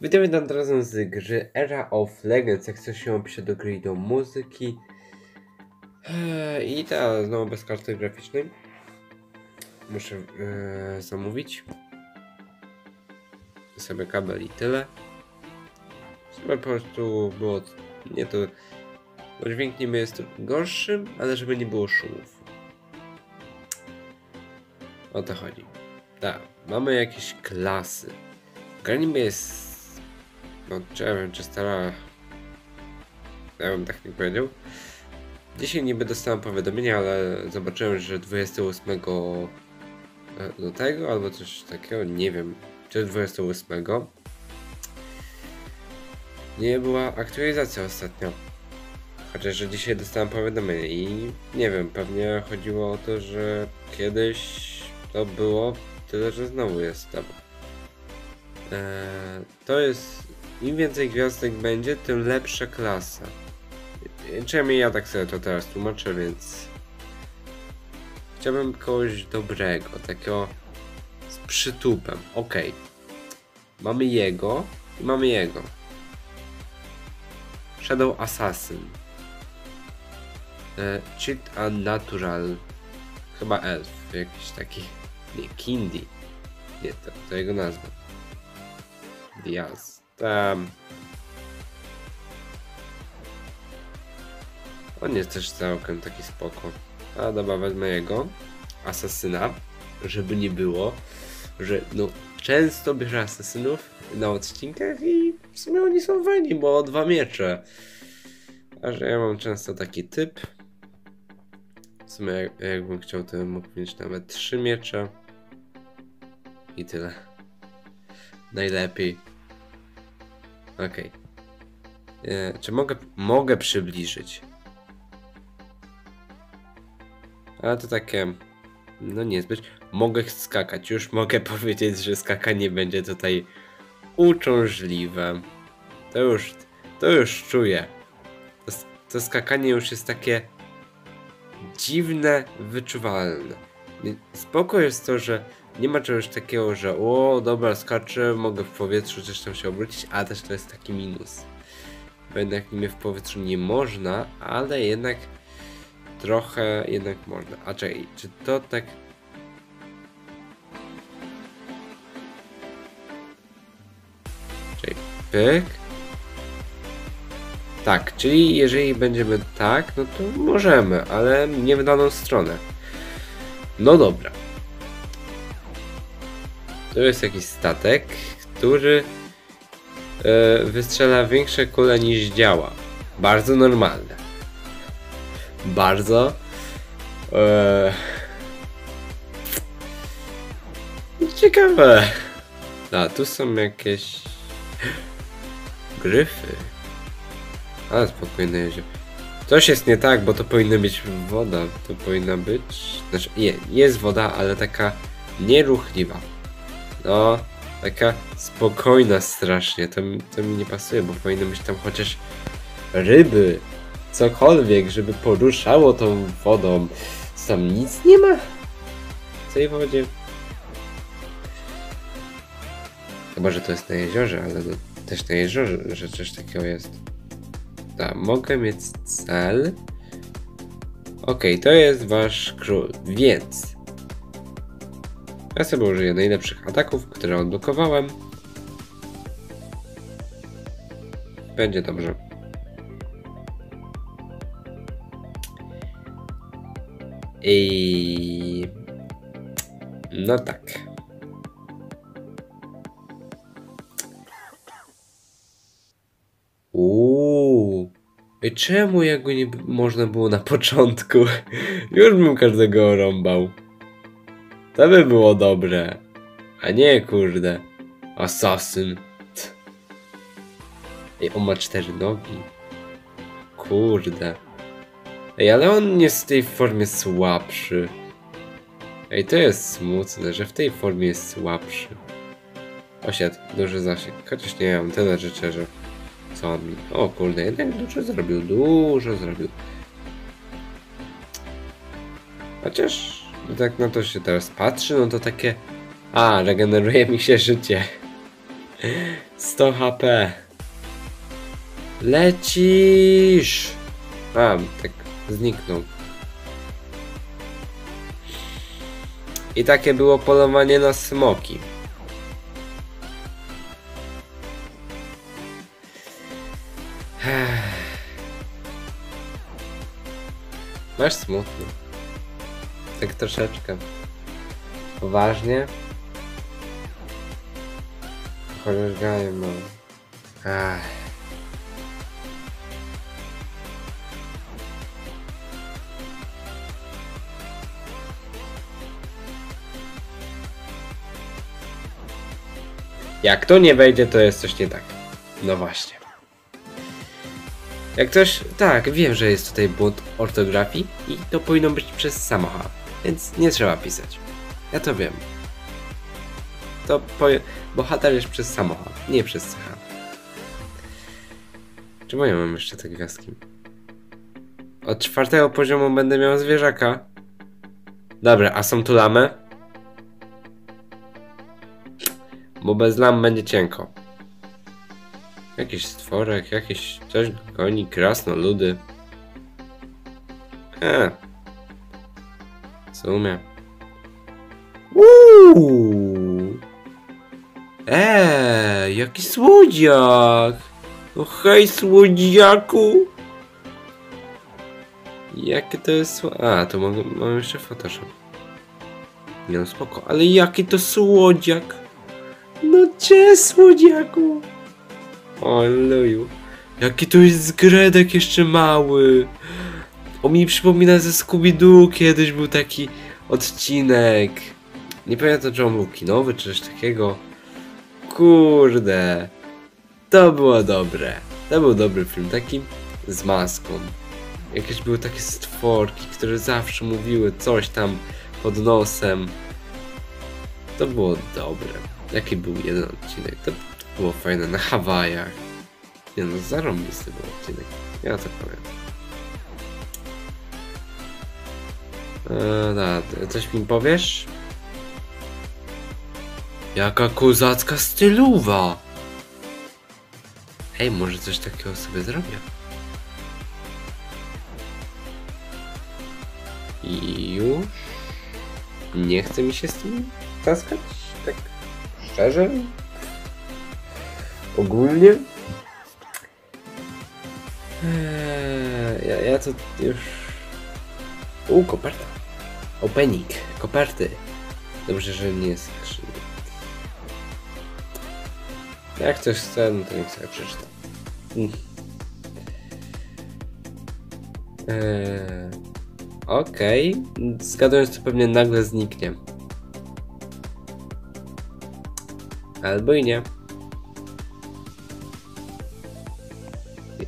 Witam tam razem z gry Era of Legends, jak coś się opisze do gry i do muzyki. Eee, I ta znowu bez karty graficznej. Muszę e, zamówić. Sobie kabel i tyle. Żeby po prostu było nie to... Bo dźwięk niby jest gorszy, ale żeby nie było szumów. O to chodzi. Tak, mamy jakieś klasy. Gra niby jest no, ja wiem, czy stara... Ja bym tak nie powiedział. Dzisiaj niby dostałem powiadomienie, ale zobaczyłem, że 28 lutego albo coś takiego, nie wiem, czy 28 nie była aktualizacja ostatnio. Chociaż, że dzisiaj dostałem powiadomienie i nie wiem, pewnie chodziło o to, że kiedyś to było, tyle że znowu jest tam. Eee, to jest im więcej gwiazdek będzie, tym lepsza klasa. Przynajmniej ja tak sobie to teraz tłumaczę, więc... Chciałbym kogoś dobrego, takiego z przytupem. Ok. Mamy jego i mamy jego. Shadow Assassin. E, Cheat Unnatural. Chyba elf, jakiś taki. Nie, Kindy. Nie, to, to jego nazwa. Diaz. Tam. On jest też całkiem taki spoko. A dobra, wezmę jego. Asasyna. Żeby nie było, że no często bierze asasynów na odcinkach i w sumie oni są fajni, bo dwa miecze. A że ja mam często taki typ. W sumie jak, jakbym chciał, to bym mógł mieć nawet trzy miecze. I tyle. Najlepiej. Okej. Okay. Czy mogę, mogę przybliżyć? Ale to takie, no niezbyt. Mogę skakać. Już mogę powiedzieć, że skakanie będzie tutaj uciążliwe. To już, to już czuję. To, to skakanie już jest takie dziwne, wyczuwalne. Spoko jest to, że nie ma czegoś takiego, że o, dobra, skaczę, mogę w powietrzu coś tam się obrócić, a też to jest taki minus. Bo jednak niby w powietrzu nie można, ale jednak trochę jednak można. A czekaj, czy to tak... Czekaj, pyk. Tak, czyli jeżeli będziemy tak, no to możemy, ale nie w daną stronę. No dobra. To jest jakiś statek, który e, wystrzela większe kule niż działa. Bardzo normalne. Bardzo. E, ciekawe. A, tu są jakieś gryfy. Ale spokojne jezioro. Coś jest nie tak, bo to powinna być woda. To powinna być... Znaczy, nie, jest woda, ale taka nieruchliwa. No, taka spokojna strasznie. To, to mi nie pasuje, bo powinny być tam chociaż ryby. Cokolwiek, żeby poruszało tą wodą. Tam nic nie ma w tej wodzie. Chyba, że to jest na jeziorze, ale no, też na jeziorze, że coś takiego jest. Tak, mogę mieć cel. Ok, to jest wasz król, więc ja sobie użyję najlepszych ataków, które odblokowałem. Będzie dobrze. I... No tak. Uuu. I czemu jak go nie można było na początku? Już bym każdego rąbał. To by było dobre. A nie kurde. Asasyn. Ej, on ma cztery nogi. Kurde. Ej, ale on jest w tej formie słabszy. Ej, to jest smutne, że w tej formie jest słabszy. Osiadł, duży zasięg. Chociaż nie mam tyle życzę, że... Co on mi... O kurde, jednak dużo zrobił, dużo zrobił. Chociaż tak na to się teraz patrzy, no to takie... A, regeneruje mi się życie. 100 HP. Lecisz! A, tak zniknął. I takie było polowanie na smoki. Masz smutno. Tak troszeczkę. Poważnie? Chociaż gaję, no. Ach. Jak to nie wejdzie, to jest coś nie tak. No właśnie. Jak coś... Tak, wiem, że jest tutaj błąd ortografii i to powinno być przez samocha, więc nie trzeba pisać. Ja to wiem. To po... bohater jest przez samocha, nie przez CH. Czemu ja mam jeszcze te gwiazdki? Od czwartego poziomu będę miał zwierzaka. Dobra, a są tu lamy? Bo bez lam będzie cienko. Jakiś stworek, jakieś coś goni, krasnoludy. E. Sumie. Uuu. Eee, jaki słodziak. No hej słodziaku. Jakie to jest. A, to mogę, mam jeszcze Photoshop. Nie no spoko, ale jaki to słodziak. No cze słodziaku. O luju. Jaki to jest zgredek jeszcze mały. On mi przypomina ze Scooby-Doo kiedyś był taki odcinek. Nie pamiętam czy on był kinowy czy coś takiego. Kurde. To było dobre. To był dobry film, taki z maską. Jakieś były takie stworki, które zawsze mówiły coś tam pod nosem. To było dobre. Jaki był jeden odcinek? To było fajne na Hawajach. Nie no, zarąbisty był odcinek. Ja to pamiętam. Eee, da, coś mi powiesz? Jaka kozacka styluwa! Hej, może coś takiego sobie zrobię. I już? Nie chce mi się z tym taskać? Tak szczerze? Ogólnie? Eee, ja, ja to już... U, koperta. Opening. Koperty. Dobrze, że nie jest skrzynia. Jak ktoś chce, no to niech sobie przeczyta. Mm. Eee, Okej. Zgadując, to pewnie nagle zniknie. Albo i nie.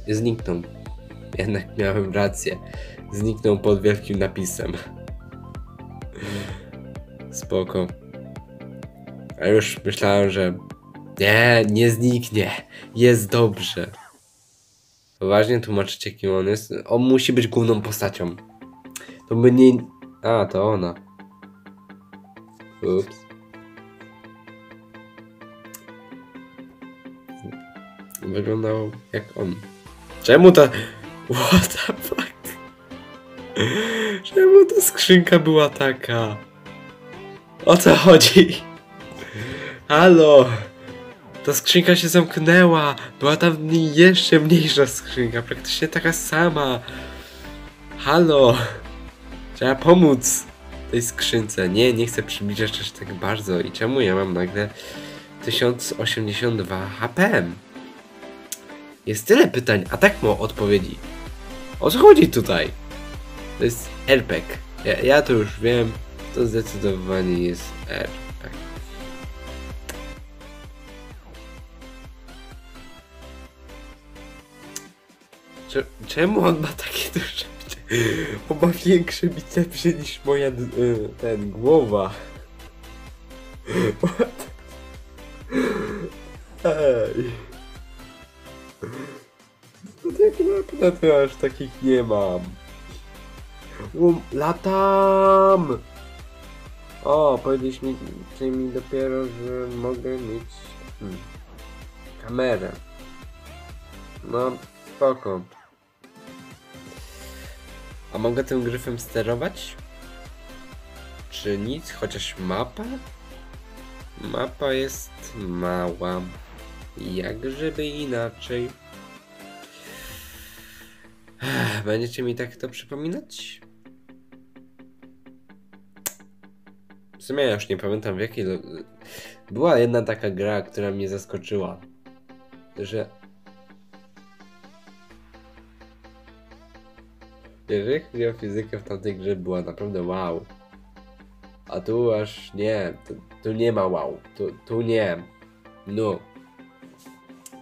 Zniknął. Jednak miałem rację. Zniknął pod wielkim napisem. Spoko. A już myślałem, że nie, nie zniknie. Jest dobrze. Poważnie tłumaczycie, kim on jest? On musi być główną postacią. To by nie... A, to ona. Ups. Wyglądał jak on. Czemu ta... What the fuck? Czemu ta skrzynka była taka? O co chodzi? Halo? Ta skrzynka się zamknęła. Była tam jeszcze mniejsza skrzynka, praktycznie taka sama. Halo? Trzeba pomóc tej skrzynce. Nie, nie chcę przybliżać aż tak bardzo. I czemu ja mam nagle 1082 HP? Jest tyle pytań, a tak mało odpowiedzi. O co chodzi tutaj? To jest RPG. Ja, ja to już wiem. To zdecydowanie jest RPG. Cze- Czemu on ma takie duże bicepsy? On ma większe bicepsy niż moja y, ten głowa. What? Ej. No to jak na to aż takich nie mam. Um, latam! O, powiedzieliśmy mi dopiero, że mogę mieć... Hmm. kamerę. No, spoko. A mogę tym gryfem sterować? Czy nic? Chociaż mapa? Mapa jest mała. Jak żeby inaczej. Będziecie mi tak to przypominać? Sumie ja już nie pamiętam w jakiej. Była jedna taka gra, która mnie zaskoczyła. Że. Jeżeli o fizykę w tamtej grze była naprawdę wow. A tu aż nie. Tu, tu nie ma wow. Tu, tu nie. No.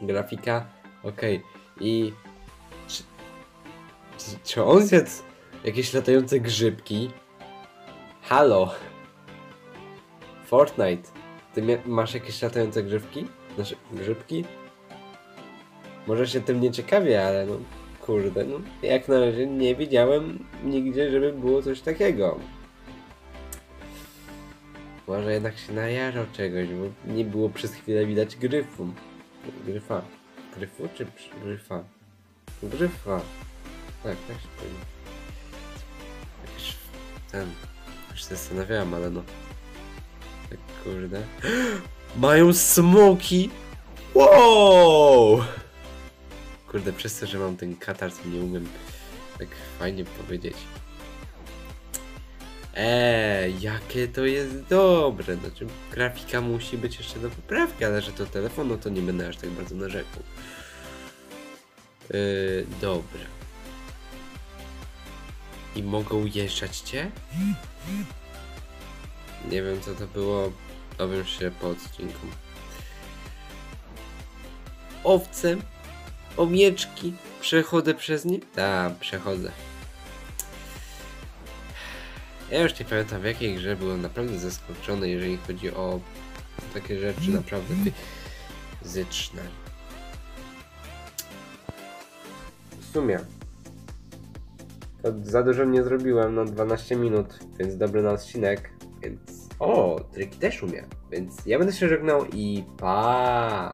Grafika. Okej. I. Czy, czy, czy on zjadł jakieś latające grzybki? Halo. Fortnite. Ty masz jakieś latające grzybki? Znaczy, grzybki? Może się tym nie ciekawie, ale no, kurde, no, jak na razie nie widziałem nigdzie, żeby było coś takiego. Może jednak się najarał czegoś, bo nie było przez chwilę widać gryfu. Gryfa. Gryfu czy gryfa? Gryfa. Tak, tak się powinno. Jakiś ten. Już się zastanawiałem, ale no. Kurde. Mają smoki! Wow! Kurde, przez to, że mam ten katar, to nie umiem tak fajnie powiedzieć. Eee, jakie to jest dobre. Znaczy, grafika musi być jeszcze do poprawki, ale że to telefon, no to nie będę aż tak bardzo narzekał. Yy, dobra. I mogą ujeżdżać cię? Nie wiem co to było. Dowiem się po odcinku. Owce, owieczki, przechodzę przez nie? Tak, przechodzę. Ja już nie pamiętam w jakiej grze byłem naprawdę zaskoczony, jeżeli chodzi o takie rzeczy naprawdę fizyczne. W sumie. To za dużo nie zrobiłem na 12 minut, więc dobry na odcinek. Więc. O, triki też umiem. Więc ja będę się żegnał i pa!